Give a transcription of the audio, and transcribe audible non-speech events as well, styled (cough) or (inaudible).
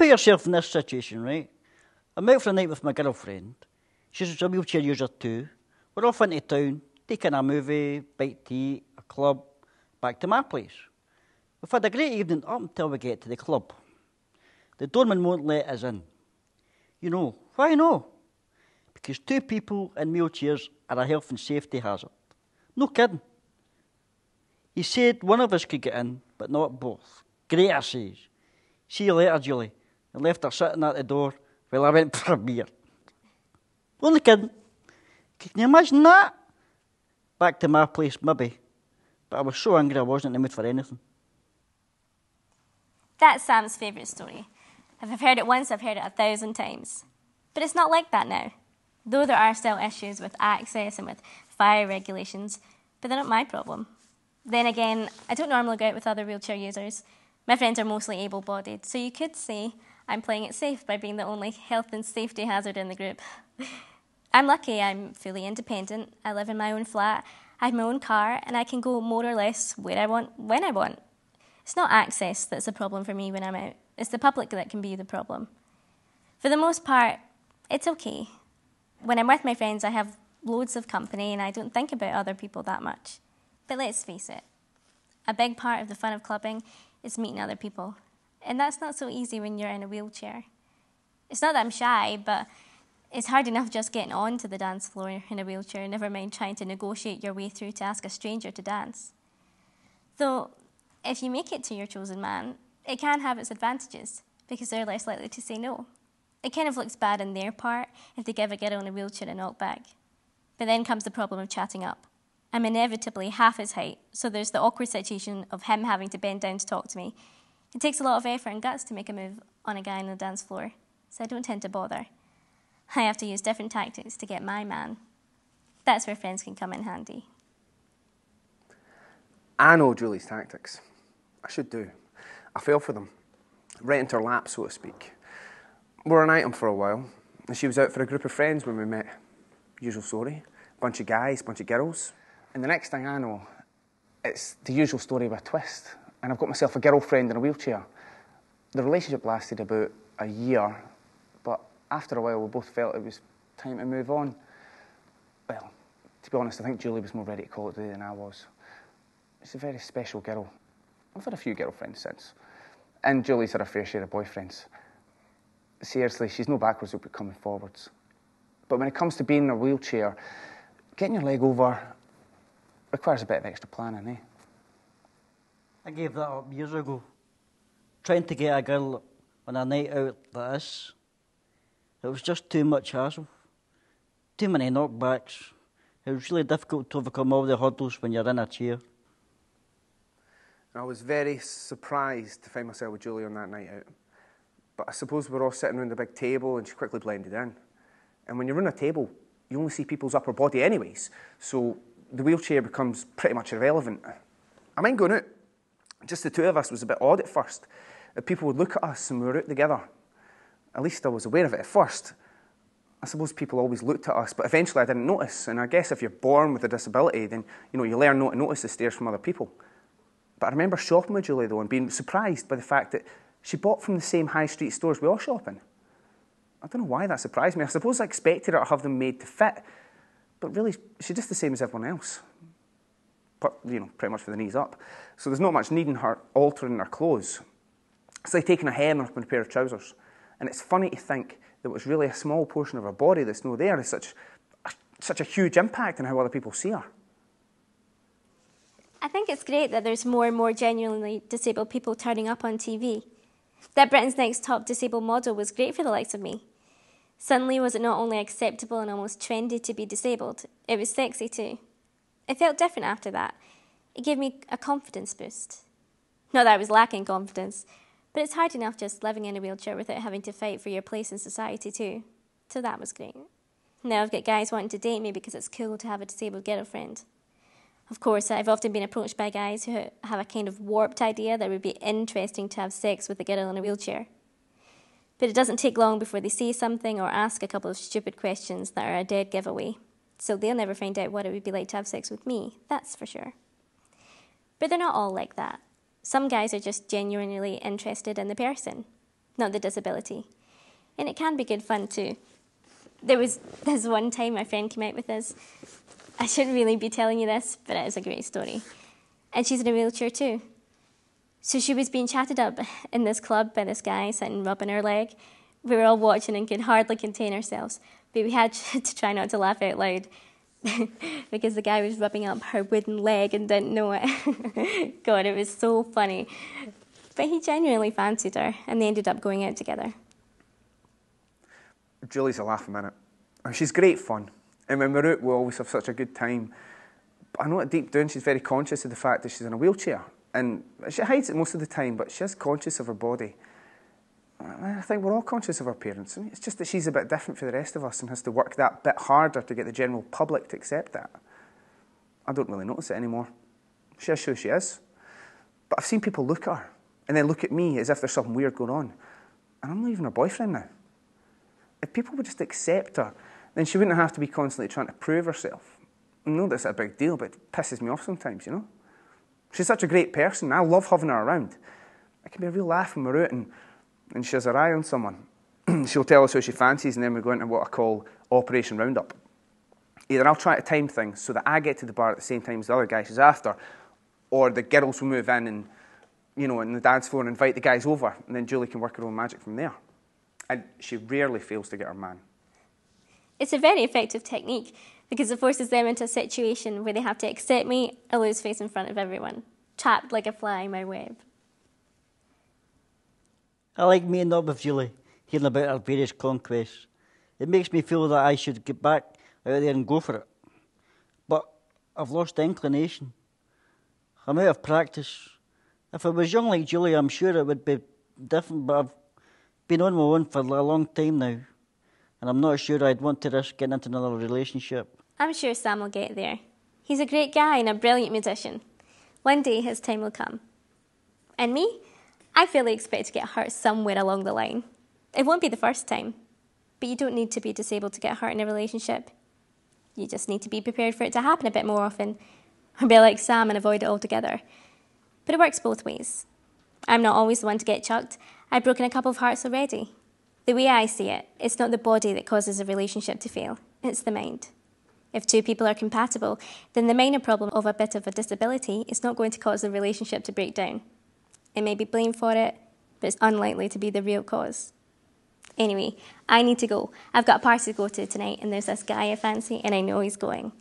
Put yourself in this situation, right? I'm out for a night with my girlfriend. She's a wheelchair user too. We're off into town, taking a movie, bite to eat, a club, back to my place. We've had a great evening up until we get to the club. The doorman won't let us in. You know, why no? Because two people in wheelchairs are a health and safety hazard. No kidding. He said one of us could get in, but not both. Great, I says. See you later, Julie. And left her sitting at the door while I went for a beer. Only kidding. Can you imagine that? Back to my place, maybe. But I was so angry I wasn't in the mood for anything. That's Sam's favourite story. If I've heard it once, I've heard it a thousand times. But it's not like that now. Though there are still issues with access and with fire regulations, but they're not my problem. Then again, I don't normally go out with other wheelchair users. My friends are mostly able bodied, so you could say I'm playing it safe by being the only health and safety hazard in the group. (laughs) I'm lucky, I'm fully independent, I live in my own flat, I have my own car, and I can go more or less where I want, when I want. It's not access that's a problem for me when I'm out, it's the public that can be the problem. For the most part, it's okay. When I'm with my friends, I have loads of company and I don't think about other people that much. But let's face it, a big part of the fun of clubbing is meeting other people. And that's not so easy when you're in a wheelchair. It's not that I'm shy, but it's hard enough just getting onto the dance floor in a wheelchair, never mind trying to negotiate your way through to ask a stranger to dance. Though, if you make it to your chosen man, it can have its advantages because they're less likely to say no. It kind of looks bad on their part if they give a girl in a wheelchair a knockback. But then comes the problem of chatting up. I'm inevitably half his height, so there's the awkward situation of him having to bend down to talk to me. It takes a lot of effort and guts to make a move on a guy on the dance floor, so I don't tend to bother. I have to use different tactics to get my man. That's where friends can come in handy. I know Julie's tactics. I should do. I fell for them. Right into her lap, so to speak. We were an item for a while, and she was out for a group of friends when we met. Usual story. Bunch of guys, bunch of girls. And the next thing I know, it's the usual story with a twist. And I've got myself a girlfriend in a wheelchair. The relationship lasted about a year, but after a while we both felt it was time to move on. Well, to be honest, I think Julie was more ready to call it a day than I was. She's a very special girl. I've had a few girlfriends since. And Julie's had a fair share of boyfriends. Seriously, she's no backwards but coming forwards. But when it comes to being in a wheelchair, getting your leg over requires a bit of extra planning, eh? I gave that up years ago. Trying to get a girl on a night out like this, it was just too much hassle. Too many knockbacks. It was really difficult to overcome all the hurdles when you're in a chair. I was very surprised to find myself with Julie on that night out. But I suppose we were all sitting around the big table and she quickly blended in. And when you're on a table, you only see people's upper body anyways, so the wheelchair becomes pretty much irrelevant. I mind going out. Just the two of us was a bit odd at first. People would look at us and we were out together. At least I was aware of it at first. I suppose people always looked at us, but eventually I didn't notice. And I guess if you're born with a disability, then you know you learn not to notice the stares from other people. But I remember shopping with Julie though and being surprised by the fact that she bought from the same high street stores we all shop in. I don't know why that surprised me. I suppose I expected her to have them made to fit, but really, she's just the same as everyone else. You know, pretty much for the knees up. So there's not much need in her altering her clothes. It's like taking a hem in a pair of trousers. And it's funny to think that was really a small portion of her body that's no there is such, such a huge impact on how other people see her. I think it's great that there's more and more genuinely disabled people turning up on TV. That Britain's Next Top Disabled Model was great for the likes of me. Suddenly, was it not only acceptable and almost trendy to be disabled, it was sexy too. I felt different after that. It gave me a confidence boost. Not that I was lacking confidence, but it's hard enough just living in a wheelchair without having to fight for your place in society too. So that was great. Now I've got guys wanting to date me because it's cool to have a disabled girlfriend. Of course, I've often been approached by guys who have a kind of warped idea that it would be interesting to have sex with a girl in a wheelchair. But it doesn't take long before they say something or ask a couple of stupid questions that are a dead giveaway. So they'll never find out what it would be like to have sex with me, that's for sure. But they're not all like that. Some guys are just genuinely interested in the person. not the disability. And it can be good fun too. There was this one time my friend came out with this. I shouldn't really be telling you this, but it is a great story. And she's in a wheelchair too. So she was being chatted up in this club by this guy sitting rubbing her leg. We were all watching and could hardly contain ourselves, but we had (laughs) to try not to laugh out loud (laughs) because the guy was rubbing up her wooden leg and didn't know it. (laughs) God, it was so funny. But he genuinely fancied her, and they ended up going out together. Julie's a laugh a minute. Oh, she's great fun. And when we're out, we always have such a good time. But I know that deep down she's very conscious of the fact that she's in a wheelchair. And she hides it most of the time, but she is conscious of her body. I think we're all conscious of our parents. It's just that she's a bit different for the rest of us and has to work that bit harder to get the general public to accept that. I don't really notice it anymore. She is who she is. But I've seen people look at her and then look at me as if there's something weird going on. And I'm not even her boyfriend now. If people would just accept her, then she wouldn't have to be constantly trying to prove herself. I know that's a big deal, but it pisses me off sometimes, you know? She's such a great person. I love having her around. It can be a real laugh when we're out and and she has her eye on someone, (clears throat) she'll tell us who she fancies, and then we go into what I call Operation Roundup. Either I'll try to time things so that I get to the bar at the same time as the other guy she's after, or the girls will move in and, you know, in the dance floor and invite the guys over, and then Julie can work her own magic from there. And she rarely fails to get her man. It's a very effective technique because it forces them into a situation where they have to accept me or lose face in front of everyone, trapped like a fly in my web. I like meeting up with Julie, hearing about her various conquests. It makes me feel that I should get back out there and go for it. But I've lost inclination. I'm out of practice. If I was young like Julie, I'm sure it would be different, but I've been on my own for a long time now, and I'm not sure I'd want to risk getting into another relationship. I'm sure Sam will get there. He's a great guy and a brilliant musician. One day his time will come. And me? I fully expect to get hurt somewhere along the line. It won't be the first time, but you don't need to be disabled to get hurt in a relationship. You just need to be prepared for it to happen a bit more often, or be like Sam and avoid it altogether. But it works both ways. I'm not always the one to get chucked. I've broken a couple of hearts already. The way I see it, it's not the body that causes a relationship to fail, it's the mind. If two people are compatible, then the minor problem of a bit of a disability is not going to cause the relationship to break down and may be blamed for it, but it's unlikely to be the real cause. Anyway, I need to go. I've got a party to go to tonight, and there's this guy I fancy, and I know he's going.